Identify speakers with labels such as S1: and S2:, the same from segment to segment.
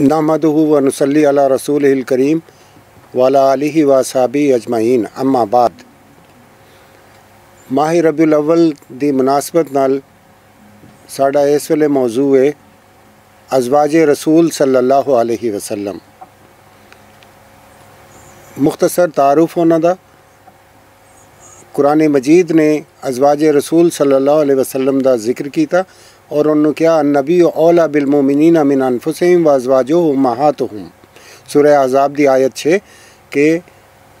S1: नहमदू वनसली अला रसूल करीम वाला अली वसाबी अजमाइन अम्माबाद माहिर रबी अव्वल की मुनासबत न साढ़ा इस वेले मौजू है अजवाज रसूल सल्लल्लाहु अलैहि वसल्लम मुख्तसर तारुफ होना दा कुरान मजीद ने अजवाज रसूल सल्लल्लाहु अलैहि वसल्लम दा ज़िक्र किया और उन्होंने क्या, नबी ओला बिलमोमिन अमिन अनफुसम वजवाजो महात हूँ सुर आज़ाब की आयत छे के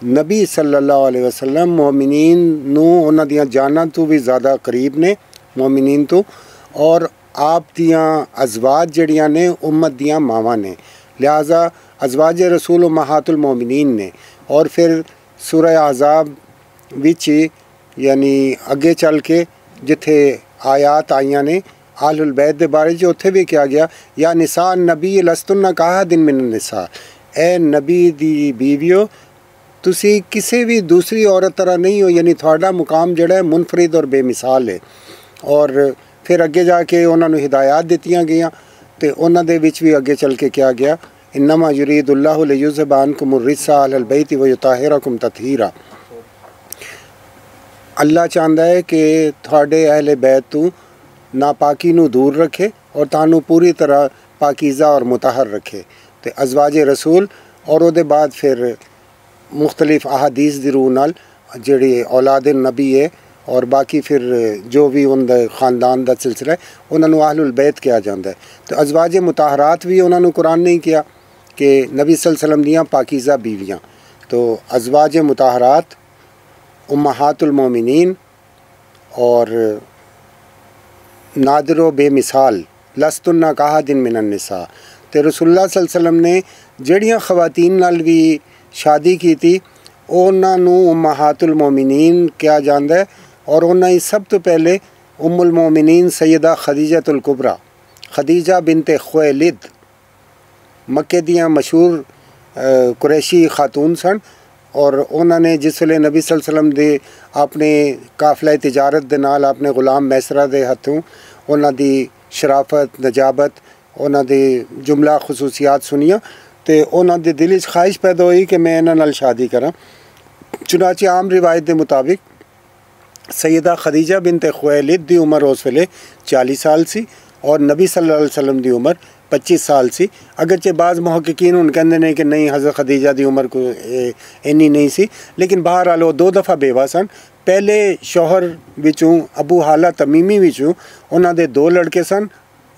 S1: नबी सल्ला वसलम मोमिन उन्होंने जाना तो भी ज़्यादा करीब ने मोमिन तो और आप दियाँ अजवाज जड़िया ने, उम्मत दियाँ मावं ने। लिहाजा अजवाज रसूल महातुल मोमिन ने। और फिर सुर आजाब यानी अगे चल के जिथे आयात आईया ने ਆਲੁਲ ਬੈਤ ਦੇ ਬਾਰੇ 'ਚ ਉੱਥੇ ਵੀ ਕਿਹਾ ਗਿਆ, ਯਾ ਨਿਸਾ ਨਬੀ ਲਸਤੁਨ ਕਹਾ ਦਿਨ ਮਿਨ ਨਿਸਾ। ਐ ਨਬੀ ਦੀ ਬੀਵੀਓ, ਤੁਸੀਂ ਕਿਸੇ ਵੀ ਦੂਸਰੀ ਔਰਤ ਤਰ੍ਹਾਂ ਨਹੀਂ ਹੋ, ਯਾਨੀ ਤੁਹਾਡਾ ਮੁਕਾਮ ਜਿਹੜਾ ਹੈ ਔਰ ਬੇਮਿਸਾਲ ਹੈ। ਔਰ ਫਿਰ ਅੱਗੇ ਜਾ ਕੇ ਉਹਨਾਂ ਨੂੰ ਹਦਾਇਤ ਦਿੱਤੀਆਂ ਗਈਆਂ ਤੇ ਉਹਨਾਂ ਦੇ ਵਿੱਚ ਵੀ ਅੱਗੇ ਚੱਲ ਕੇ ਕਿਹਾ ਗਿਆ, ਇਨਮਾ ਯਰੀਦੁල්ਲਾਹੁ ਲਿਯੁਜ਼ਬਾਨਕੁਮ ਰਿਸਾ ਅਲਲ ਬੈਤ ਵ ਯਤਾਹਿਰਕੁਮ ਤਤਹੀਰਾ। ਅੱਲਾ ਚਾਹੁੰਦਾ ਹੈ ਕਿ ਤੁਹਾਡੇ ਅਹਲੇ ਬੈਤ ਤੋਂ ਨਾਪਾਕੀ ਨੂੰ ਦੂਰ ਰੱਖੇ ਔਰ ਤੁਹਾਨੂੰ ਪੂਰੀ ਤਰ੍ਹਾਂ ਪਾਕੀਜ਼ਾ ਔਰ ਮੁਤਹਰ ਰੱਖੇ ਤੇ ਅਜ਼ਵਾਜ ਰਸੂਲ ਔਰ ਉਹਦੇ ਬਾਅਦ ਫਿਰ ਮੁxtਲਿਫ ਅਹਾਦੀਸ ਦੀ ਰੂਹ ਨਾਲ ਜਿਹੜੀ ਔਲਾਦ ਨਬੀ ਹੈ ਔਰ ਬਾਕੀ ਫਿਰ ਜੋ ਵੀ ਉਹਦਾ ਖਾਨਦਾਨ ਦਾ ਸਿਲਸਿਲਾ ਹੈ ਉਹਨਾਂ ਨੂੰ ਅਹਲੁਲ ਬੈਤ ਕਿਹਾ ਜਾਂਦਾ ਹੈ ਤੇ ਅਜ਼ਵਾਜ ਮੁਤਾਹਰਾਤ ਵੀ ਉਹਨਾਂ ਨੂੰ ਕੁਰਾਨ ਨਹੀਂ ਕਿਹਾ ਕਿ ਨਬੀ ਸੱਲੱਲਾਹੁ ਦੀਆਂ ਪਾਕੀਜ਼ਾ ਬੀਵੀਆਂ तो अजवाज मुताहरात उम्मातुलमोमिन और नादर बेमिसाल, लस्तुन्ना कहा दिन मिनन्सा तो रसुल्ला वसलम ने जड़िया खवातीन नाल भी शादी की थी उन्होंने उम्मातुल मोमिनीन कहा जाता है, और उन्होंने सब तो पहले उम्मुल मोमिनीन सैयदा खदीजतुल कुबरा, खदीजा बिनते खुएलिद मक्के दियाँ मशहूर कुरैशी खातून सन और उन्होंने जिस वे नबी सलसलम द अपने काफिला तजारत के नाल अपने गुलाम मैसरा के हथों उन्होंने शराफत, नजाबत उन्होंने जुमला खसूसियात सुनिया तो उन्होंने दिल च ख्वाहिश पैदा हुई कि मैं इन्होंने शादी करा। चुनाचे आम रिवायत के मुताबिक सईदा खदीजा बिन तखलिद की उम्र उस वे चाली साल से और नबी सल वसलम की उम्र 25 ਸਾਲ ਸੀ ਅਗਰਚੇ ਬਾਜ਼ ਮੁਹੱਕਿਕੀਨ ਹੁਣ ਕਹਿੰਦੇ ਨੇ ਕਿ ਨਹੀਂ ਹਜ਼ਰਤ ਖਦੀਜਾ ਦੀ ਉਮਰ ਕੋ ਇੰਨੀ ਨਹੀਂ ਸੀ ਲੇਕਿਨ ਬਹਰਹਾਲ ਉਹ ਦੋ ਦਫਾ ਬੇਵਾ ਸਨ ਪਹਿਲੇ ਸ਼ੋਹਰ ਵਿੱਚੋਂ ਅਬੂ ਹਾਲਾ ਤਮੀਮੀ ਵਿੱਚੋਂ ਉਹਨਾਂ ਦੇ ਦੋ ਲੜਕੇ ਸਨ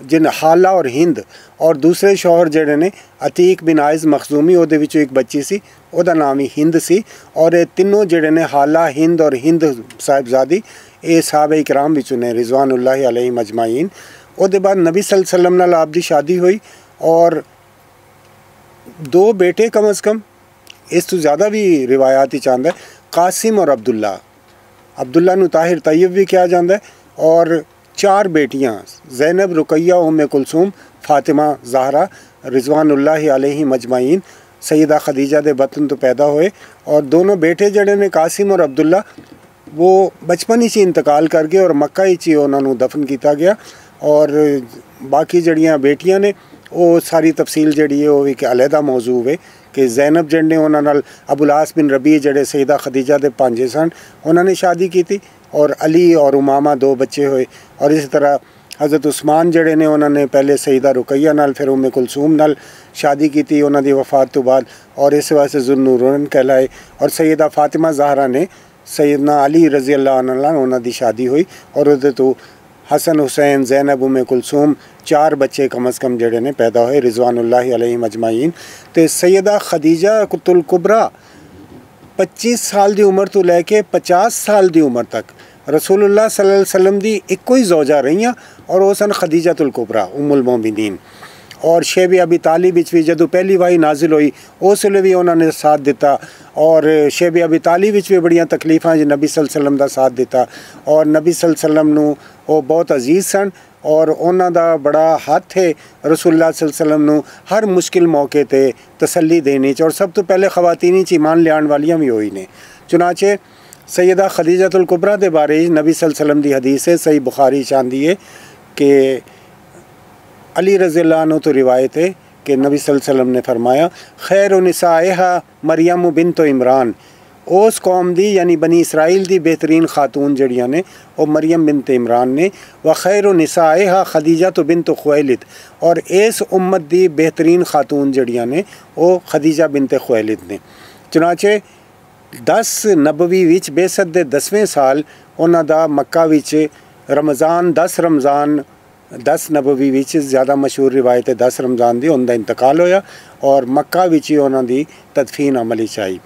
S1: ਜਿਨ ਹਾਲਾ ਔਰ ਹਿੰਦ ਔਰ ਦੂਸਰੇ ਸ਼ੋਹਰ ਜਿਹੜੇ ਨੇ ਅਤੀਕ ਬਿਨ ਆਇਜ਼ ਮਖਜ਼ੂਮੀ ਉਹਦੇ ਵਿੱਚੋਂ ਇੱਕ ਬੱਚੀ ਸੀ ਉਹਦਾ ਨਾਮ ਹੀ ਹਿੰਦ ਸੀ ਔਰ ਇਹ ਤਿੰਨੋਂ ਜਿਹੜੇ ਨੇ ਹਾਲਾ ਹਿੰਦ ਔਰ ਹਿੰਦ ਸਾਹਿਬਜ਼ਾਦੀ ਇਹ ਸਾਹਬੇ ਇਕਰਾਮ ਵਿੱਚੋਂ ਨੇ ਰਿਜ਼ਵਾਨੁੱਲਾਹ ਅਲੈਹਿ ਮਜਮਾਈਨ और बाद नबी ਸੱਲਮ आप ਆਪ शादी हुई और दो बेटे कम अज़ कम, इस ਇਸ ज़्यादा भी रिवायात ही चाहता है, कासिम और अब्दुल्ला। अब्दुल्ला ਨੂੰ ਤਾਹਿਰ ਤੈਬ ਵੀ ਕਿਹਾ ਜਾਂਦਾ और चार बेटियाँ, ज़ैनब, रुकैया उम कुलसूम, फातिमा, जहरा रिजवानुल्ला अलही मजमाइन सईदा खदीजा दे बतन तो पैदा हुए और दोनों बेटे जड़े ने, कासिम और अब्दुल्ला, वो बचपन ही इंतकाल कर गए और मक्का ही उन्होंने दफन किया गया। ਗਿਆ ਔਰ ਬਾਕੀ ਜਿਹੜੀਆਂ ਬੇਟੀਆਂ ਨੇ ਉਹ ਸਾਰੀ ਤਫਸੀਲ ਜਿਹੜੀ ਹੈ ਉਹ ਇੱਕ ਅਲੱਗਾ ਮੌਜੂ ਹੈ ਕਿ ਜ਼ੈਨਬ ਜਿਹੜੇ ਨੇ ਉਹਨਾਂ ਨਾਲ ਅਬੁਲਾਸ ਬਿਨ ਰਬੀ ਜਿਹੜੇ ਸੈਦਾ ਖਦੀਜਾ ਦੇ ਭਾਂਜੇ ਸਨ ਉਹਨਾਂ ਨੇ ਸ਼ਾਦੀ ਕੀਤੀ ਔਰ ਅਲੀ ਔਰ ਉਮਾਮਾ ਦੋ ਬੱਚੇ ਹੋਏ ਔਰ ਇਸ ਤਰ੍ਹਾਂ ਹਜ਼ਰਤ ਉਸਮਾਨ ਜਿਹੜੇ ਨੇ ਉਹਨਾਂ ਨੇ ਪਹਿਲੇ ਸੈਦਾ ਰੁਕਈਆ ਨਾਲ ਫਿਰ ਉਮੇ ਕੁਲਸੂਮ ਨਾਲ ਸ਼ਾਦੀ ਕੀਤੀ ਉਹਨਾਂ ਦੀ ਵਫਾਤ ਤੋਂ ਬਾਅਦ ਔਰ ਇਸ ਵਾਸਤੇ ਜ਼ੁਲਨੂਰਨ ਕਹਿਲਾਏ ਔਰ ਸੈਦਾ ਫਾਤਿਮਾ ਜ਼ਾਹਰਾ ਨੇ ਸੈਦਨਾ ਅਲੀ ਰਜ਼ੀ ਅੱਲਾਹ ਅਨਹਾ ਉਹਨਾਂ ਦੀ ਸ਼ਾਦੀ ਹੋਈ ਔਰ ਉਹਦੇ ਤੋਂ हसन हुसैन, जैनब उम कुलसूम, चार बच्चे कम अज़ कम जड़े ने पैदा हुए रिजवान अजमाइन। तो सैदा खदीजा कुतुलकुबरा पच्चीस साल की उम्र तो लैके पचास साल की उम्र तक। रसूल सलम की एक ही जोजा रही और वो सन खदीजा तुल कुबरा उमुल मोमिनीन। ਔਰ ਸ਼ੇਬੀ ਅਬੀ ਤਾਲੀ ਵਿੱਚ ਵੀ ਜਦੋਂ ਪਹਿਲੀ ਵਾਰੀ ਨਾਜ਼ਿਲ ਹੋਈ, ਉਸ ਵੇਲੇ ਵੀ ਉਹਨਾਂ ਨੇ ਸਾਥ ਦਿੱਤਾ। ਔਰ ਸ਼ੇਬੀ ਅਬੀ ਤਾਲੀ ਵਿੱਚ ਵੀ ਬੜੀਆਂ ਤਕਲੀਫਾਂ 'ਚ ਨਬੀ ਸੱਲਮ ਦਾ ਸਾਥ ਦਿੱਤਾ। ਔਰ ਨਬੀ ਸੱਲਮ ਨੂੰ ਉਹ ਬਹੁਤ ਅਜ਼ੀਜ਼ ਸਨ ਔਰ ਉਹਨਾਂ ਦਾ ਬੜਾ ਹੱਥ ਹੈ ਰਸੂਲullah ਸੱਲਮ ਨੂੰ ਹਰ ਮੁਸ਼ਕਿਲ ਮੌਕੇ ਤੇ ਤਸੱਲੀ ਦੇਣੀ ਚ। ਔਰ ਸਭ ਤੋਂ ਪਹਿਲੇ ਖਵਾਤੀਨੀ ਚ ਇਮਾਨ ਲਿਆਉਣ ਵਾਲੀਆਂ ਵੀ ਹੋਈ ਨੇ। ਚੁਨਾਚੇ ਸੈਯਦਾ ਖਦੀਜਤੁਲ ਕੁਬਰਾ ਦੇ ਬਾਰੇ ਨਬੀ ਸੱਲਮ ਦੀ ਹਦੀਸ ਹੈ, ਸਹੀ ਬੁਖਾਰੀ ਚ ਹੈ ਕਿ अली रज़ी तो रिवायत है कि नबी वसल्लम ने फरमाया खैर नसाहा मरियम बिन तो इमरान। उस कौम दी, यानी बनी इसराइल दी बेहतरीन खातून जड़िया ने, और मरियम बिन तो इमरान ने, व खैर नसाहा खदीजा तो बिन तो खुआलित और इस उम्मत दी बेहतरीन खातून जड़िया ने वो खदीजा बिन तो ने। चुनाचे दस नब्बी विच बेसत दे दसवें साल, उन्हों का मक्का रमज़ान, दस रमज़ान 10 ਨਬਵੀ ਵਿੱਚ ਜ਼ਿਆਦਾ ਮਸ਼ਹੂਰ ਰਿਵਾਇਤ ਹੈ 10 ਰਮਜ਼ਾਨ ਦੀ ਉਹਨਾਂ ਦਾ ਇੰਤਕਾਲ ਹੋਇਆ ਔਰ ਮੱਕਾ ਵਿੱਚ ਹੀ ਉਹਨਾਂ ਦੀ ਤਦਫੀਨ ਅਮਲੀ ਚਾਹੀ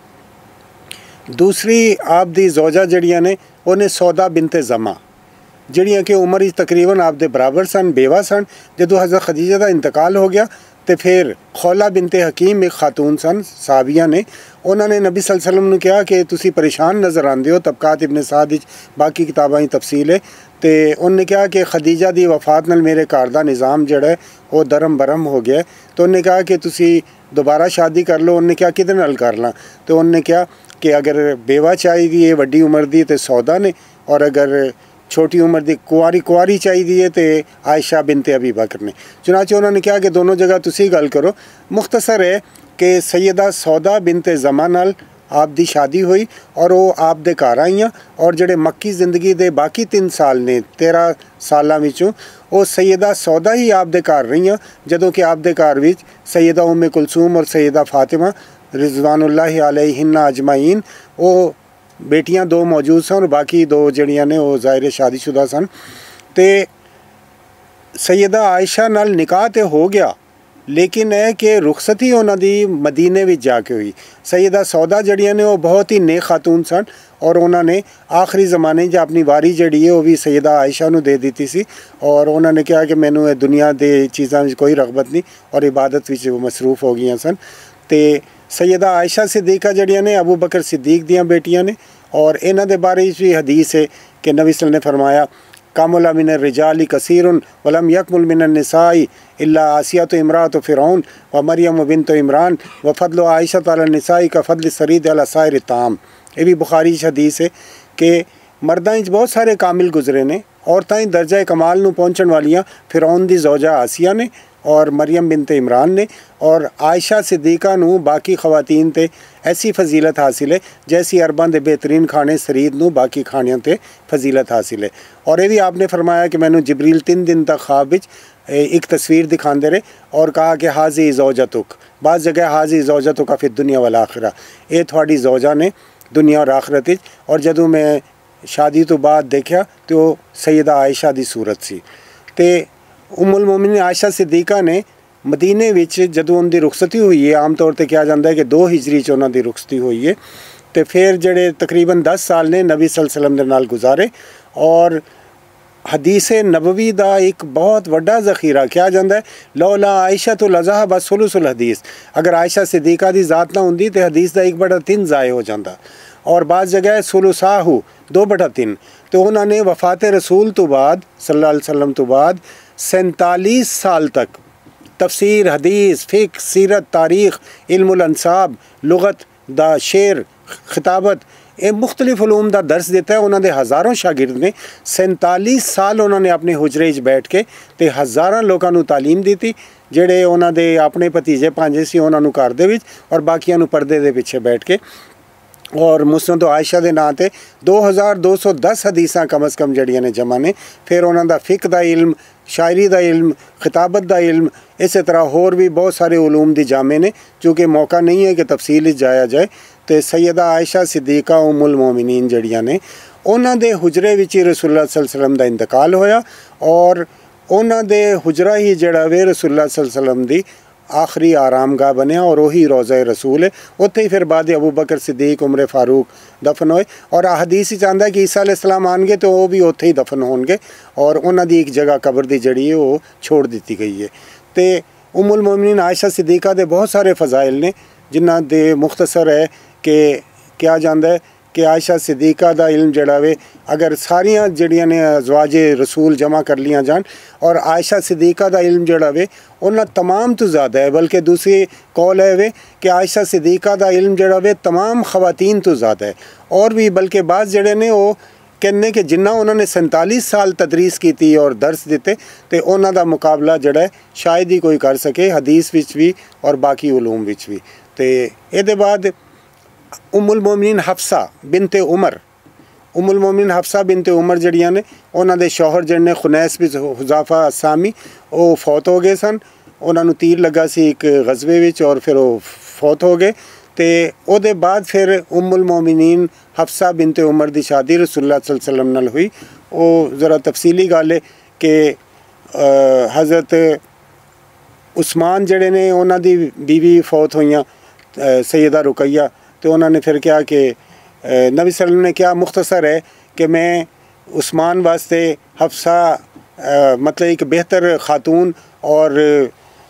S1: ਦੂਸਰੀ, ਆਪ ਦੀ ਜ਼ੋਜਾ ਜਿਹੜੀਆਂ ਨੇ, ਉਹਨੇ ਸੌਦਾ ਬਿੰਤੇ ਜ਼ਮਾ। ਜਿਹੜੀਆਂ ਕਿ ਉਮਰ ਵਿੱਚ ਤਕਰੀਬਨ ਆਪ ਦੇ ਬਰਾਬਰ ਸਨ, ਬੇਵਾ ਸਨ, ਜਦੋਂ ਹਜ਼ਰਤ ਖਦੀਜਾ ਦਾ ਇੰਤਕਾਲ ਹੋ ਗਿਆ तो फिर खौला बिनते हकीम, एक खातून सन, साबिया ने। उन्होंने नबी सलसलम ने कहा कि तुम परेशान नज़र आते हो तबका इबन साद बाकी किताबा ही तफसील है। तो उन्हें कहा कि खदीजा की वफात न मेरे घर का निज़ाम जड़ा वह दरम बरम हो गया तो उन्हें कहा कि तुम दोबारा शादी कर लो उन्हें कहा कि कर ला? तो उन्हें कहा कि अगर बेवा चाहिए वीड्डी उम्र की तो सौदा ने। और अगर छोटी उम्र की कुआरी कुआरी चाहिए तो आयशा बिनते अभी बकर ने चुनाचे उन्होंने कहा कि दोनों जगह तुम गल करो मुख्तसर है कि सैयदा सौदा बिनते जमा नाल आप दी शादी हुई और वो आप दे घर आई और जड़े मक्की ज़िंदगी दे बाकी तीन साल ने तेरह सालों विचों वो सैयदा सौदा ही आप दे घर रही जदों कि आप दे घर विच सैयदा उम्मे कुलसूम और सैयदा फातिमा रिजवानुल्लाह हिन्ना अजमाइन वो बेटिया दो मौजूद सन और बाकी दो जड़िया ने ज़ाहिर शादीशुदा सन। तो सयदा आयशा नाल निकाह तो हो गया, लेकिन है कि रुखसती उन्हों की मदीने जाके हुई। सयदा सौदा जड़िया ने वह बहुत ही नेक खातून सन और उन्होंने आखिरी जमाने ज अपनी वारी जड़ी है वो भी सयदा आयशा ने दे दी सी और उन्होंने कहा कि मैं दुनिया के चीज़ों कोई रगबत नहीं और इबादत भी वो मसरूफ हो गई सन। तो ਸੈਯਦਾ आयशा सिद्दीका जड़िया ने, अबू बकर सिद्दीक दिया बेटिया ने, और इन्हों के बारे भी हदीस है कि नबी सल ने फरमाया, कामुल मिन रिजाली कसीर वलम यकमुल मिन नसाई इला आसिया तो इमरा तो फ़िरौन व मरियम बिन तो इमरान व फ़दल आयशा नसाई का फ़दल सरीद अला सायर ताम। ये भी बुखारी हदीस है कि मरदा बहुत सारे कामिल गुजरे ने औरतें दर्जा कमाल में पहुँचने वाली फिरौन की आसिया ने और मरियम बिनते इमरान ने और आयशा सिद्दीका नू बाकी खवतिन ते ऐसी फजीलत हासिल है जैसी अरबा के बेहतरीन खाने शरीद नू बाकी खाणियों ते फजीलत हासिल है। और ये भी आपने फरमाया कि मैंने जबरील तीन दिन तक खाब एक तस्वीर दिखाते रहे और कहा कि हाजी जोजा तुक बाद जगह हाजी जोजा तुक फिर दुनिया वाला आखिरा। ये थोड़ी जोजा ने दुनिया और आखरत और जदों मैं शादी तो बाद देखा तो सैदा आयशा की सूरत सी। तो उमुल मोमिन आयशा सिद्दीका ने मदीने जो उन्हें रुखसती हुई है, आम तौर पर कहा जाता है कि दो हिजरी उन्होंने रुखसती हुई है। तो फिर जड़े तकरीबन दस साल ने नबी सलसलम गुजारे, और हदीसे नबवी का एक बहुत व्डा जखीरा कहा जाता है, लौला आयशा तो लजा बस सुलूसुल हदीस। अगर आयशा सिद्दीका की जात ना होंगी तो हदीस का एक बटा तीन जाए हो जाता और बाद जगह सुलूसाहू, दो बटा तीन। तो उन्होंने वफाते रसूल तो बाद सल्लम तो बाद सैंतालीस साल तक तफसीर हदीस फ़िक सीरत तारीख़ इल्मसाब लगत द शेर खिताबत ਇਹ ਮੁxtਲਿਫ ਉਲੂਮ ਦਾ ਦਰਸ ਦਿੱਤਾ ਹੈ ਉਹਨਾਂ ਦੇ ਹਜ਼ਾਰਾਂ ਸ਼ਾਗਿਰਦ ਨੇ 47 ਸਾਲ ਉਹਨਾਂ ਨੇ ਆਪਣੇ ਹੁਜਰੇ 'ਚ ਬੈਠ ਕੇ ਤੇ ਹਜ਼ਾਰਾਂ ਲੋਕਾਂ ਨੂੰ ਤਾਲੀਮ ਦਿੱਤੀ ਜਿਹੜੇ ਉਹਨਾਂ ਦੇ ਆਪਣੇ ਭਤੀਜੇ ਭਾਂਜੇ ਸੀ ਉਹਨਾਂ ਨੂੰ ਘਰ ਦੇ ਵਿੱਚ ਔਰ ਬਾਕੀਆਂ ਨੂੰ ਪਰਦੇ ਦੇ ਪਿੱਛੇ ਬੈਠ ਕੇ ਔਰ ਮੁਸਨਦ ਆਇਸ਼ਾ ਦੇ ਨਾਂ ਤੇ 2210 ਹਦੀਸਾਂ ਕਮ ਅਸ ਕਮ ਜੜੀਆਂ ਨੇ ਜਮਾ ਨੇ, ਫਿਰ ਉਹਨਾਂ ਦਾ ਫਿਕ ਦਾ ਇਲਮ, ਸ਼ਾਇਰੀ ਦਾ ਇਲਮ, ਖਿਤਾਬਤ ਦਾ ਇਲਮ, ਇਸੇ ਤਰ੍ਹਾਂ ਹੋਰ ਵੀ ਬਹੁਤ ਸਾਰੇ ਉਲੂਮ ਦੀ ਜਾਮੇ ਨੇ ਕਿਉਂਕਿ ਮੌਕਾ ਨਹੀਂ ਹੈ ਕਿ ਤਫਸੀਲ ਵਿੱਚ ਜਾਇਆ ਜਾਏ। ਤੇ ਸੈਯਦਾ ਆਇਸ਼ਾ ਸਿੱਦੀਕਾ ਉਮੁਲ ਮੂਮਿਨੀਨ ਜੜੀਆਂ ਨੇ, ਉਹਨਾਂ ਦੇ ਹੁਜਰੇ ਵਿੱਚ ਹੀ ਰਸੂਲullah ਸੱਲੱਲਾਹੁ ਦਾ ਇੰਤਕਾਲ ਹੋਇਆ ਔਰ ਉਹਨਾਂ ਦੇ ਹੁਜਰਾ ਹੀ ਜਿਹੜਾ ਵੇ ਰਸੂਲullah ਸੱਲੱਲਾਹੁ ਦੀ आखिरी आरामगाह बनया और वही रोज़ा रसूल है। उत्थे ही फिर बाद अबू बकर सिद्दीक, उम्र फारूक दफन होए और हदीस ही चाहता है कि ईसा इस्लाम आएँगे तो वो भी उत्थे ही दफन होंगे और उन्होंने एक जगह कबर की जड़ी है, वो छोड़ दी गई है। तो उमुल मोमिन आयशा सिद्दीका के बहुत सारे फजाइल ने, जिन्हों मुख्तसर है कि क्या जाता है कि आयशा सिद्दीका का इल्म जड़ा वे अगर सारिया जड़िया ने अजवाज रसूल जमा कर लिया जान और आयशा सिद्दीका का इल्म जड़ा वे उन्हें तमाम तो ज़्यादा है बल्कि दूसरी कौल है वे कि आयशा सिद्दीका का इल्म जड़ा वे तमाम ख़वातीन तो ज़्यादा है और भी बल्कि बाज़ जड़े ने वो ਕਹਿੰਦੇ ਕਿ ਜਿੰਨਾ ਉਹਨਾਂ ਨੇ 47 ਸਾਲ ਤਦਰੀਸ ਕੀਤੀ ਔਰ ਦਰਸ ਦਿੱਤੇ ਤੇ ਉਹਨਾਂ ਦਾ ਮੁਕਾਬਲਾ ਜਿਹੜਾ ਹੈ ਸ਼ਾਇਦ ਹੀ ਕੋਈ ਕਰ ਸਕੇ ਹਦੀਸ ਵਿੱਚ ਵੀ ਔਰ ਬਾਕੀ ਉਲੂਮ ਵਿੱਚ ਵੀ ਤੇ ਇਹਦੇ ਬਾਅਦ ਉਮੁਲ ਮੋਮਿਨ ਹਫਸਾ ਬਿਨਤੇ ਉਮਰ। ਉਮੁਲ ਮੋਮਿਨ ਹਫਸਾ ਬਿਨਤੇ ਉਮਰ ਜਿਹੜੀਆਂ ਨੇ, ਉਹਨਾਂ ਦੇ ਸ਼ੌਹਰ ਜਿਹੜੇ ਨੇ, ਖੁਨੈਸ ਬਿਨ ਹੁਜ਼ਾਫਾ ਅਸਾਮੀ, ਉਹ ਫੌਤ ਹੋ ਗਏ ਸਨ। ਉਹਨਾਂ ਨੂੰ ਤੀਰ ਲੱਗਾ ਸੀ ਇੱਕ ਗਜ਼ਵੇ ਵਿੱਚ ਔਰ ਫਿਰ ਉਹ ਫੌਤ ਹੋ ਗਏ। ਤੇ ਉਹਦੇ ਬਾਅਦ ਫਿਰ ਉਮੁਲ ਮੋਮਿਨੀਨ ਹਫਸਾ ਬਿਨਤੇ ਉਮਰ ਦੀ ਸ਼ਾਦੀ ਰਸੂਲullah ਸੱਲੱਲਾਹੁ ਨਾਲ ਹੋਈ। ਉਹ ਜ਼ਰਾ ਤਫਸੀਲੀ ਗੱਲ ਹੈ ਕਿ ਹਜ਼ਰਤ ਉਸਮਾਨ ਜਿਹੜੇ ਨੇ, ਉਹਨਾਂ ਦੀ ਬੀਵੀ ਫੌਤ ਹੋਈਆਂ ਸੈਯਦਾ ਰੁਕਈਆ तो उन्होंने फिर क्या कि नबी सल ने क्या मुख्तसर है कि मैं उस्मान वास्ते हफ्सा मतलब एक बेहतर खातून और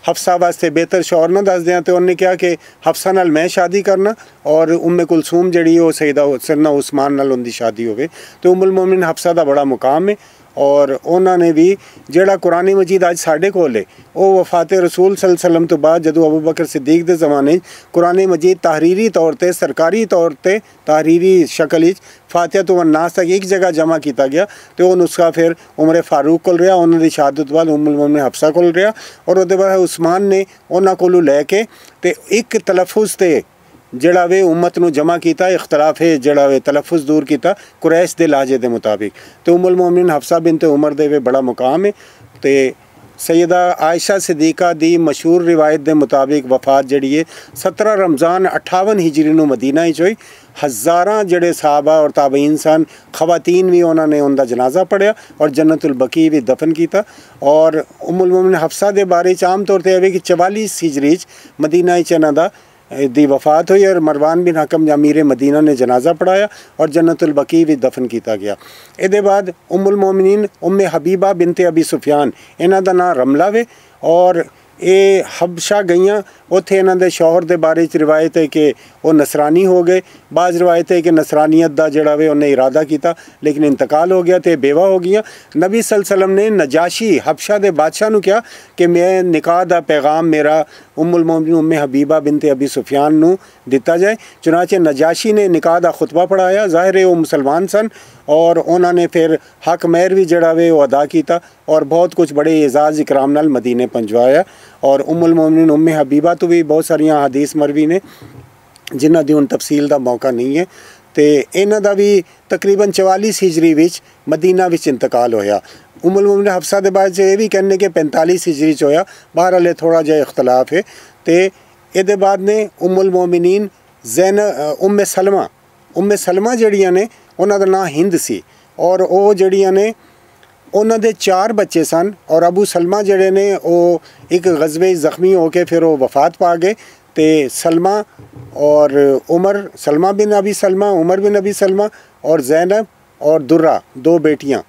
S1: हफ्सा वास्ते बेहतर शौहर ना दस दें तो उन्हें क्या कि हफ्सा नाल मैं शादी करना और उम्मे कुलसूम जी सईदा सरना उस्मान नाल उनकी शादी हो तो उमल मोमिन हफ्सा का बड़ा मुकाम है। ਔਰ ਉਹਨਾਂ ਨੇ ਵੀ ਜਿਹੜਾ ਕੁਰਾਨੀ ਮਜੀਦ ਅੱਜ ਸਾਡੇ ਕੋਲ ਹੈ ਉਹ ਵਫਾਤ ਰਸੂਲ ਸੱਲੱਲਾਹੁ ਤੋਂ ਬਾਅਦ ਜਦੋਂ ਅਬੂ ਬਕਰ ਸਿੱਦੀਕ ਦੇ ਜ਼ਮਾਨੇ ਕੁਰਾਨੀ ਮਜੀਦ ਤਹਰੀਰੀ ਤੌਰ ਤੇ, ਸਰਕਾਰੀ ਤੌਰ ਤੇ ਤਹਰੀਰੀ ਸ਼ਕਲ ਵਿੱਚ ਫਾਤਿਹਾ ਤੋਂ ਨਾਸ ਤੱਕ ਇੱਕ ਜਗ੍ਹਾ ਜਮ੍ਹਾਂ ਕੀਤਾ ਗਿਆ ਤੇ ਉਹ ਨੁਸਖਾ ਫਿਰ ਉਮਰ ਫਾਰੂਕ ਕੋਲ ਰਿਹਾ, ਉਹਨਾਂ ਦੀ ਸ਼ਹਾਦਤ ਬਾਅਦ ਉਮੁਲ ਮੁਮਿਨ ਹਫਸਾ ਕੋਲ ਰਿਹਾ ਔਰ ਉਹਦੇ ਬਾਅਦ ਉਸਮਾਨ ਨੇ ਉਹਨਾਂ ਕੋਲੋਂ ਲੈ ਕੇ ਤੇ ਇੱਕ ਤਲਫੁਜ਼ ਤੇ ਜਿਹੜਾ ਵੇ ਉਮਤ ਨੂੰ ਜਮਾ ਕੀਤਾ, ਇਖਤਲਾਫ ਜਿਹੜਾ ਵੇ ਤਲਫੁਜ਼ ਦੂਰ ਕੀਤਾ, ਕੁਰੈਸ਼ ਦੇ ਲਾਜੇ ਦੇ ਮੁਤਾਬਿਕ। ਤੇ ਉਮੁਲ ਮੂਮਿਨ ਹਫਸਾ ਬਿਨਤ ਉਮਰ ਦੇ ਵੇ ਬੜਾ ਮੁਕਾਮ ਹੈ ਤੇ ਸੈਯਦਾ ਆਇਸ਼ਾ ਸਦੀਕਾ ਦੀ ਮਸ਼ਹੂਰ ਰਿਵਾਇਤ ਦੇ ਮੁਤਾਬਿਕ ਵਫਾਤ ਜਿਹੜੀ ਹੈ 17 ਰਮਜ਼ਾਨ 58 ਹਿਜਰੀ ਨੂੰ ਮਦੀਨਾ ਵਿੱਚ ਹੋਈ। ਹਜ਼ਾਰਾਂ ਜਿਹੜੇ ਸਾਹਬਾ ਔਰ ਤਾਬਈਨ ਸਨ, ਖਵਾਤੀਨ ਵੀ ਉਹਨਾਂ ਨੇ ਉਹਦਾ ਜਨਾਜ਼ਾ ਪੜਿਆ ਔਰ ਜੰਨਤੁਲ ਬਕੀ ਵੀ ਦਫਨ ਕੀਤਾ। ਔਰ ਉਮੁਲ ਮੂਮਿਨ ਹਫਸਾ ਦੇ ਬਾਰੇ ਚ ਆਮ ਤੌਰ ਤੇ ਇਹ ਵੀ ਕਿ 44 ਹਿਜਰੀ ਚ ਮਦੀਨਾ ਵਿੱਚ ਇਹਨਾਂ ਦਾ ਦੀ ਵਫਾਤ ਹੋਈ ਔਰ ਮਰਵਾਨ ਬਿਨ ਹਕਮ ਅਮੀਰ ਮਦੀਨਾ ਨੇ ਜਨਾਜ਼ਾ ਪੜਾਇਆ ਔਰ ਜੰਨਤੁਲ ਬਕੀ ਵੀ ਦਫਨ ਕੀਤਾ ਗਿਆ। ਇਹਦੇ ਬਾਅਦ ਉਮੁਲ ਮੋਮਿਨੀਨ, ਉਮੇ ਹਬੀਬਾ ਬਿਨਤੇ ਅਬੀ ਸੁਫਿਆਨ, ਇਹਨਾਂ ਦਾ ਨਾਂ ਰਮਲਾ ਵੇ ਔਰ ਇਹ ਹਬਸ਼ਾ ਗਈਆਂ। ਉੱਥੇ ਇਹਨਾਂ ਦੇ ਸ਼ੌਹਰ ਦੇ ਬਾਰੇ ਚ ਰਿਵਾਇਤ ਹੈ ਕਿ ਉਹ ਨਸਰਾਨੀ ਹੋ ਗਏ ਬਾਜ਼ ਰਿਵਾਇਤ ਹੈ ਕਿ ਨਸਰਾਨੀਅਤ ਦਾ ਜਿਹੜਾ ਵੇ ਉਹਨੇ ਇਰਾਦਾ ਕੀਤਾ ਲੇਕਿਨ ਇੰਤਕਾਲ ਹੋ ਗਿਆ ਤੇ ਬੇਵਾ ਹੋ ਗਈਆਂ ਨਬੀ ਸੱਲੱਲਾਹੁ ਨੇ ਨਜਾਸ਼ੀ ਹਬਸ਼ਾ ਦੇ ਬਾਦਸ਼ਾਹ ਨੂੰ ਕਿਹਾ ਕਿ ਮੈਂ ਨਿਕਾਹ ਦਾ ਪੈਗਾਮ ਮੇਰਾ ਉਮੁਲ ਮੋਮਿਨ ਉਮੇ ਹਬੀਬਾ ਬਿਨਤੇ ਅਬੀ ਸੁਫਿਆਨ ਨੂੰ ਦਿੱਤਾ ਜਾਏ ਚੁਨਾਚੇ ਨਜਾਸ਼ੀ ਨੇ ਨਿਕਾਹ ਦਾ ਖੁਤਬਾ ਪੜਾਇਆ ਜ਼ਾਹਿਰ ਹੈ ਉਹ ਮੁਸਲਮਾਨ ਸਨ ਔਰ ਉਹਨਾਂ ਨੇ ਫਿਰ ਹਕ ਮਹਿਰ ਵੀ ਜਿਹੜਾ ਵੇ ਉਹ ਅਦਾ ਕੀਤਾ ਔਰ ਬਹੁਤ ਕੁਝ ਬੜੇ ਇਜ਼ਾਜ਼ ਇਕਰਾਮ ਨਾਲ ਮਦੀਨੇ ਪਹੁੰਚਵਾਇਆ ਔਰ ਉਮੁਲ ਮੋਮਿਨ ਉਮੇ ਹਬੀਬਾ ਤੋਂ ਵੀ ਬਹੁਤ ਸਾਰੀਆਂ ਹਦੀਸ ਮਰਵੀ ਨੇ ਜਿਨ੍ਹਾਂ ਦੀ ਹੁਣ ਤਫਸੀਲ ਦਾ ਮੌਕਾ ਨਹੀਂ ਹੈ ਤੇ ਇਹਨਾਂ ਦਾ ਵੀ ਤਕਰੀਬਨ 44 ਹਿਜਰੀ ਵਿੱਚ ਮਦੀਨਾ ਵਿੱਚ ਇੰਤਕਾਲ ਹੋਇਆ ਉਮੁਲ ਮੁਮਿਨ ਹਫਸਾ ਦੇ ਬਾਅਦ ਇਹ ਵੀ ਕਹਿੰਨੇ ਕਿ 45 ਹਿਜਰੀ ਚ ਹੋਇਆ ਬਾਹਰ ਹਲੇ ਥੋੜਾ ਜਿਹਾ ਇਖਤਲਾਫ ਹੈ ਤੇ ਇਹਦੇ ਬਾਅਦ ਨੇ ਉਮੁਲ ਮੂਮਿਨੀਨ ਜ਼ੈਨ ਉਮੇ ਸਲਮਾ ਉਮੇ ਸਲਮਾ ਜਿਹੜੀਆਂ ਨੇ ਉਹਨਾਂ ਦਾ ਨਾਂ ਹਿੰਦ ਸੀ ਔਰ ਉਹ ਜਿਹੜੀਆਂ ਨੇ ਉਹਨਾਂ ਦੇ ਚਾਰ ਬੱਚੇ ਸਨ ਔਰ ਅਬੂ ਸਲਮਾ ਜਿਹੜੇ ਨੇ ਉਹ ਇੱਕ ਗਜ਼ਵੇ ਜ਼ਖਮੀ ਹੋ ਕੇ ਫਿਰ ਉਹ ਵਫਾਤ ਪਾ ਗਏ ते सलमा और उमर, सलमा बिन अभी सलमा, उमर बिन अभी सलमा और जैनब और दुर्रा, दो बेटियाँ।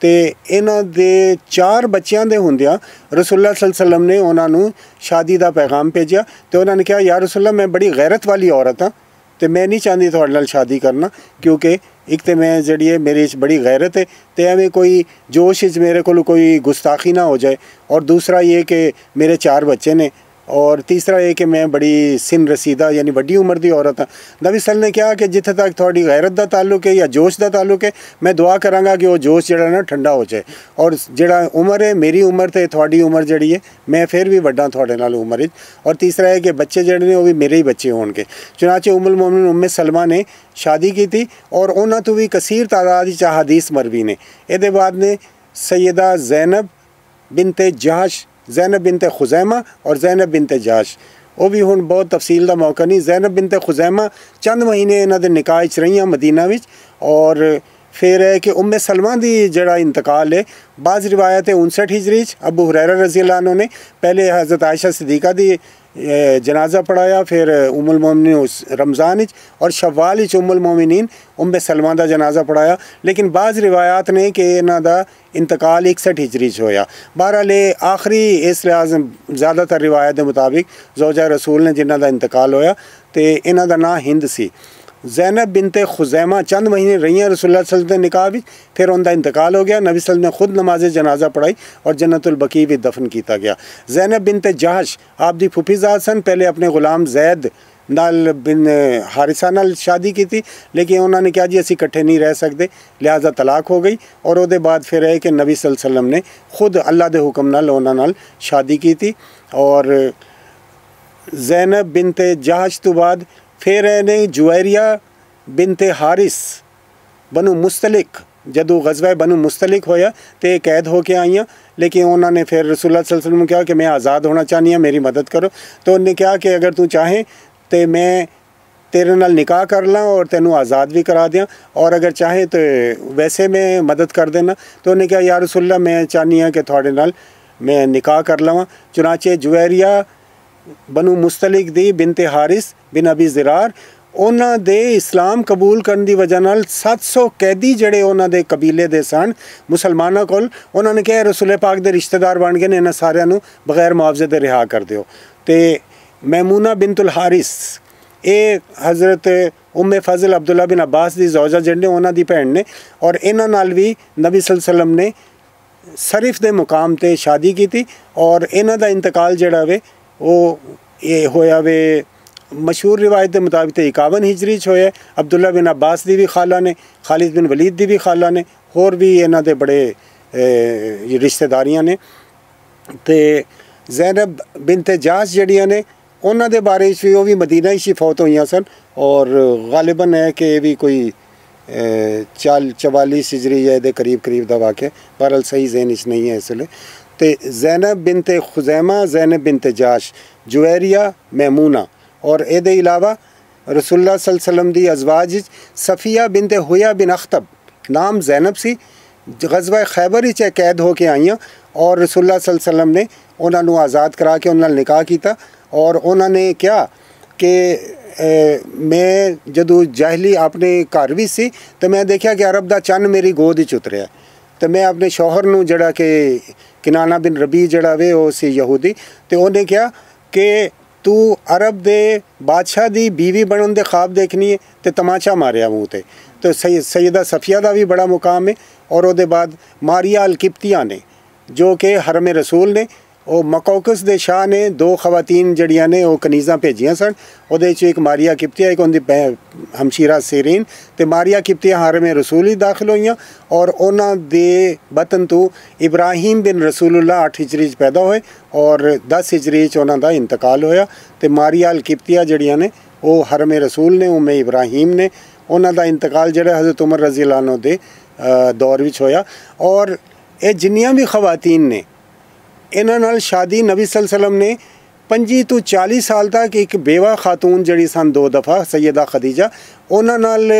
S1: तो इना दे चार बच्चों के होंदया रसुल्ला ने उन्होंने शादी का पैगाम भेजा तो उन्होंने कहा यार रसुल्ला मैं बड़ी गैरत वाली औरत हाँ तो मैं नहीं चाहती थोड़े न शादी करना क्योंकि एक तो मैं जड़ी है मेरे बड़ी गैरत है तो एवं कोई जोश मेरे को कोई गुस्ताखी ना हो जाए और दूसरा ये कि मेरे चार बच्चे ने और तीसरा ये कि मैं बड़ी सिन रसीदा यानी बड़ी उम्र की औरत हाँ नवी सल ने कहा कि जिथे तक थोड़ी गैरत का ताल्लुक है या जोश का ताल्लुक है, मैं दुआ कराँगा कि वो जोश जरा ना ठंडा हो जाए। और जोड़ा उम्र है, मेरी उम्र तो थोड़ी उम्र जी है, मैं फिर भी व्डा थोड़े ना उम्र और तीसरा है कि बच्चे जोड़े ने वो भी मेरे ही बच्चे हो गए चुनाचे उमल मोमिन उम सलमा ने शादी की थी और उन्होंने तो भी कसीर तादाद चाहदीस मरवी ने। ए बाद ने सयदा जैनब बिनते जहाश ਜ਼ੈਨਬ ਬਿਨਤ ਖੁਜ਼ੈਮਾ ਔਰ ਜ਼ੈਨਬ ਬਿਨਤ ਜਾਸ਼ ਉਹ ਵੀ ਹੁਣ ਬਹੁਤ ਤਫਸੀਲ ਦਾ ਮੌਕਾ ਨਹੀਂ ਜ਼ੈਨਬ ਬਿਨਤ ਖੁਜ਼ੈਮਾ ਚੰਦ ਮਹੀਨੇ ਇਹਨਾਂ ਦੇ ਨਿਕਾਹ 'ਚ ਰਹੀਆਂ ਮਦੀਨਾ ਵਿੱਚ ਔਰ फिर है कि उम सलमा दी जड़ा इंतकाल है बाज़ रिवायत है उनसठ हिजरी अबू हुरैरा रज़ी अल्लाह ने पहले हज़रत आयशा सदीक़ा दी जनाजा पढ़ाया, फिर उमुल मोमिन उस रमज़ान और शवाल उमुल मोमिन उम्ब सलमा का जनाजा पढ़ाया। लेकिन बाज़ रिवायात ने कि इन्हों का इंतकाल इकसठ हिजरी च होया। बहरहाल आखिरी इस लिहाज ज़्यादातर रिवायत के मुताबिक जोजा रसूल ने जिन्हों का इंतकाल होया तो इन्हों का नाम हिंद सी। जैनब बिनते खुजैमा चंद महीने रही हैं रसोल्ला ने निकाह भी, फिर उनका इंतकाल हो गया। नबी सल ने खुद नमाज़ जनाजा पढ़ाई और जन्नतुलबकी भी दफन किया गया। जैनब बिनते जहाश आपदी फुफीजाद सन, पहले अपने ग़ुलाम जैद नाल बिन हारिसा नाल शादी की थी, लेकिन उन्होंने कहा जी, असी कट्ठे नहीं रह सकते। लिहाजा तलाक हो गई और वो बाद फिर है कि नबी वसल्लम ने खुद अल्लाह के हुक्म उन्होंने शादी की थी। और जैनब बिनते जहाज़ तो बाद फिर इन्हें जुआरिया बिनते हारिस बनू मुस्तलिक जो गजबा बनु मुस्तलिक हो तो कैद होकर आई आईया। लेकिन उन्होंने फिर रसुल्लासलम कहा कि मैं आज़ाद होना चाहनी हाँ मेरी मदद करो। तो उन्हें कहा कि अगर तू चाहे तो मैं तेरे नाल निकाह कर ला और तेन आज़ाद भी करा दें और अगर चाहे तो वैसे मैं मदद कर देना। तो उन्हें कहा यार रसुल्ला मैं चाहनी हाँ कि थोड़े न मैं निकाह कर लवा। चुनाचे जुवैरिया बनू मुस्तलिक दी बिनते हारिस बिन अबी जरार। उन्होंने इस्लाम कबूल करने की वजह न सात सौ कैदी जड़े उन्होंने कबीले के सन, मुसलमाना को कहा, रसुले पाक के रिश्तेदार बन गए ने इन्होंने सारे बगैर मुआवजे के रिहा कर दौ तो मैमूना बिनतुल हारिस ये हज़रत उम्मे फजल अब्दुल्ला बिन अब्बास की जौजा जो उन्होंने भैन ने, और इन भी नबी सलम ने सरिफ के मुकाम पर शादी की और इन्हों का इंतकाल जोड़ा वे ਉਹ ਇਹ ਹੋਇਆ ਵੇ ਮਸ਼ਹੂਰ ਰਿਵਾਇਤ ਦੇ ਮੁਤਾਬਿਕ ਤੇ 51 ਹਿਜਰੀ ਚ ਹੋਇਆ। ਅਬਦੁੱਲਾ ਬਿਨ ਅਬਾਸ ਦੀ ਵੀ ਖਾਲਾ ਨੇ, ਖਾਲਿਦ ਬਿਨ ਵਲੀਦ ਦੀ ਵੀ ਖਾਲਾ ਨੇ, ਹੋਰ ਵੀ ਇਹਨਾਂ ਦੇ ਬੜੇ ਰਿਸ਼ਤੇਦਾਰੀਆਂ ਨੇ। ਤੇ ਜ਼ੈਨਬ ਬਿਨਤ ਜਾਸ ਜਿਹੜੀਆਂ ਨੇ, ਉਹਨਾਂ ਦੇ ਬਾਰੇ ਵਿੱਚ ਵੀ ਉਹ ਵੀ ਮਦੀਨਾ ਹੀ ਫੌਤ ਹੋਈਆਂ ਸਨ। ਔਰ ਗਾਲਿਬਨ ਹੈ ਕਿ ਇਹ ਵੀ ਕੋਈ 40 44 ਹਿਜਰੀ ਜਾਂ ਦੇ ਕਰੀਬ ਕਰੀਬ ਦਾ ਵਾਕਿਆ ਪਰ ਸਹੀ ਜ਼ਹਿਨ ਵਿੱਚ ਨਹੀਂ ਹੈ ਇਸ ਵੇਲੇ। तो जैनब बिनते खुजैमा, जैनब बिनत जाश, जुवैरिया, मैमूना। और ये अलावा रसुल्ला वसलम दी अजवाज सफ़िया बिनत हुया बिन अख्तब। नाम जैनब सी गजबा खैबर ही चाहे कैद होके आईया। और रसुल्ला वसलम ने उन्होंने आज़ाद करा के उन्होंने निकाह किया और उन्होंने क्या कि मैं जदू जहली अपने घर भी सी तो मैं देखा कि अरब का चन्न मेरी गोद उतरिया तो मैं अपने शौहर न जोड़ा कि ਕਿਨਾਨਾ ਬਿਨ ਰਬੀ ਜਿਹੜਾ ਵੇ ਉਹ ਸੀ ਯਹੂਦੀ ਤੇ ਉਹਨੇ ਕਿਹਾ ਕਿ ਤੂੰ ਅਰਬ ਦੇ ਬਾਦਸ਼ਾਹ ਦੀ ਬੀਵੀ ਬਣਨ ਦੇ ਖਾਬ ਦੇਖਣੀ ਹੈ ਤੇ ਤਮਾਸ਼ਾ ਮਾਰਿਆ ਮੂੰਹ ਤੇ ਤੇ ਸੈਯਦਾ ਸਫੀਆ ਦਾ ਵੀ ਬੜਾ ਮੁਕਾਮ ਹੈ ਔਰ ਉਹਦੇ ਬਾਅਦ ਮਾਰੀਆ ਅਲ ਕਿਪਤੀਆ ਨੇ ਜੋ ਕਿ ਹਰਮ ਰਸੂਲ ਨੇ ਉਹ ਮਕੌਕਸ ਦੇ ਸ਼ਾਹ ਨੇ ਦੋ ਖਵਾਤੀਨ ਜਿਹੜੀਆਂ ਨੇ ਉਹ ਕਨੀਜ਼ਾਂ ਭੇਜੀਆਂ ਸਨ। ਉਹਦੇ ਵਿੱਚ ਇੱਕ ਮਾਰੀਆ ਕਿਪਤੀਆ, ਇੱਕ ਉਹਦੀ ਹਮਸ਼ੀਰਾ ਸੀਰੀਨ ਤੇ ਮਾਰੀਆ ਕਿਪਤੀਆ ਹਾਰਮੇ ਰਸੂਲ ਹੀ ਦਾਖਲ ਹੋਈਆਂ ਔਰ ਉਹਨਾਂ ਦੇ ਵਤਨ ਤੋਂ ਇਬਰਾਹੀਮ ਬਿਨ ਰਸੂਲullah 8 ਹਿਜਰੀ 'ਚ ਪੈਦਾ ਹੋਏ ਔਰ 10 ਹਿਜਰੀ 'ਚ ਉਹਨਾਂ ਦਾ ਇੰਤਕਾਲ ਹੋਇਆ ਤੇ ਮਾਰੀਆ ਅਲ ਕਿਪਤੀਆ ਜਿਹੜੀਆਂ ਨੇ ਉਹ ਹਰਮੇ ਰਸੂਲ ਨੇ, ਉਮੇ ਇਬਰਾਹੀਮ ਨੇ। ਉਹਨਾਂ ਦਾ ਇੰਤਕਾਲ ਜਿਹੜਾ ਹਜ਼ਰਤ ਉਮਰ ਰਜ਼ੀ ਅੱਲਾਹ ਦੇ ਦੌਰ ਵਿੱਚ ਹੋਇਆ ਔਰ ਇਹ ਜਿੰਨੀਆਂ ਵੀ ਖਵਾਤੀਨ ਨੇ ਇਹਨਾਂ ਨਾਲ ਸ਼ਾਦੀ ਨਬੀ ਸੱਲੱਲਾਹੁ ਨੇ 25 ਤੋਂ 40 ਸਾਲ ਤੱਕ ਇੱਕ ਬੇਵਾ ਖਾਤੂਨ ਜਿਹੜੀ ਸਨ ਦੋ ਦਫਾ, ਸੈਯਦਾ ਖਦੀਜਾ, ਉਹਨਾਂ ਨਾਲ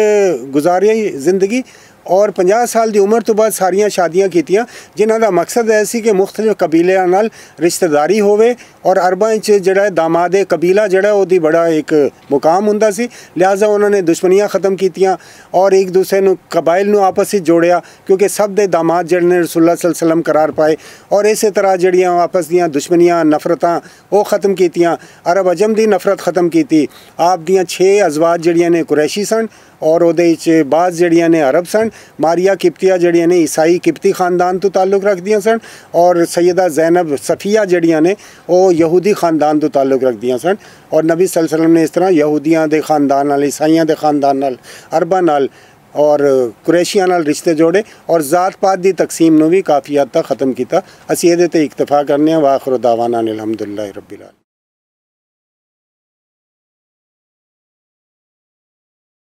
S1: ਗੁਜ਼ਾਰੀ ਜ਼ਿੰਦਗੀ। ਔਰ 50 ਸਾਲ ਦੀ ਉਮਰ ਤੋਂ ਬਾਅਦ ਸਾਰੀਆਂ ਸ਼ਾਦੀਆਂ ਕੀਤੀਆਂ, ਜਿਨ੍ਹਾਂ ਦਾ ਮਕਸਦ ਇਹ ਸੀ ਕਿ ਮੁxtਲਿਫ ਕਬੀਲਿਆਂ ਨਾਲ ਰਿਸ਼ਤੇਦਾਰੀ ਹੋਵੇ ਔਰ ਅਰਬਾਂ 'ਚ ਜਿਹੜਾ ਦਾਮਾਦੇ ਕਬੀਲਾ ਜਿਹੜਾ ਉਹਦੀ ਬੜਾ ਇੱਕ ਮੁਕਾਮ ਹੁੰਦਾ ਸੀ। ਲਿਆਜ਼ਾ ਉਹਨਾਂ ਨੇ ਦੁਸ਼ਮਣੀਆਂ ਖਤਮ ਕੀਤੀਆਂ ਔਰ ਇੱਕ ਦੂਸਰੇ ਨੂੰ ਕਬਾਇਲ ਨੂੰ ਆਪਸ ਵਿੱਚ ਜੋੜਿਆ ਕਿਉਂਕਿ ਸਭ ਦੇ ਦਾਮਾਦ ਜਿਹੜੇ ਨੇ ਰਸੂਲullah ਸੱਲੱਲਾਹੁ ਕਰਾਰ ਪਾਏ ਔਰ ਇਸੇ ਤਰ੍ਹਾਂ ਜਿਹੜੀਆਂ ਆਪਸ ਦੀਆਂ ਦੁਸ਼ਮਣੀਆਂ ਨਫ਼ਰਤਾਂ ਉਹ ਖਤਮ ਕੀਤੀਆਂ, ਅਰਬ ਅਜਮ ਦੀ ਨਫ਼ਰਤ ਖਤਮ ਕੀਤੀ। ਆਪ ਦੀਆਂ 6 ਅਜ਼ਵਾਜ ਜਿਹੜੀਆਂ ਨੇ ਕੁਰੈਸ਼ੀ ਸਨ ਔਰ ਉਹਦੇ ਵਿੱਚ ਬਾਜ਼ ਜਿਹੜੀਆਂ ਨੇ ਅਰਬ ਸਨ मारिया किप्तिया जड़िया ने, ईसाई किप्ती ख़ानदान तो ताल्लुक़ रख दिया सन, और सैयदा जैनब सफ़िया जड़िया ने वो यहूदी ख़ानदान तो ताल्लुक़ रख दिया सन। और नबी सलम ने इस तरह यहूदिया के ख़ानदान ईसाइया के ख़ानदान अरबा नाल, और ਕੁਰੈਸ਼ੀਆਂ रिश्ते जोड़े, और जात पात की तकसीम भी काफ़ी हद तक खत्म किया ਖਤਮ ਕੀਤਾ इकतफा करने वाखरुदावाना अलहमदुल्ला ਕਰਨੇ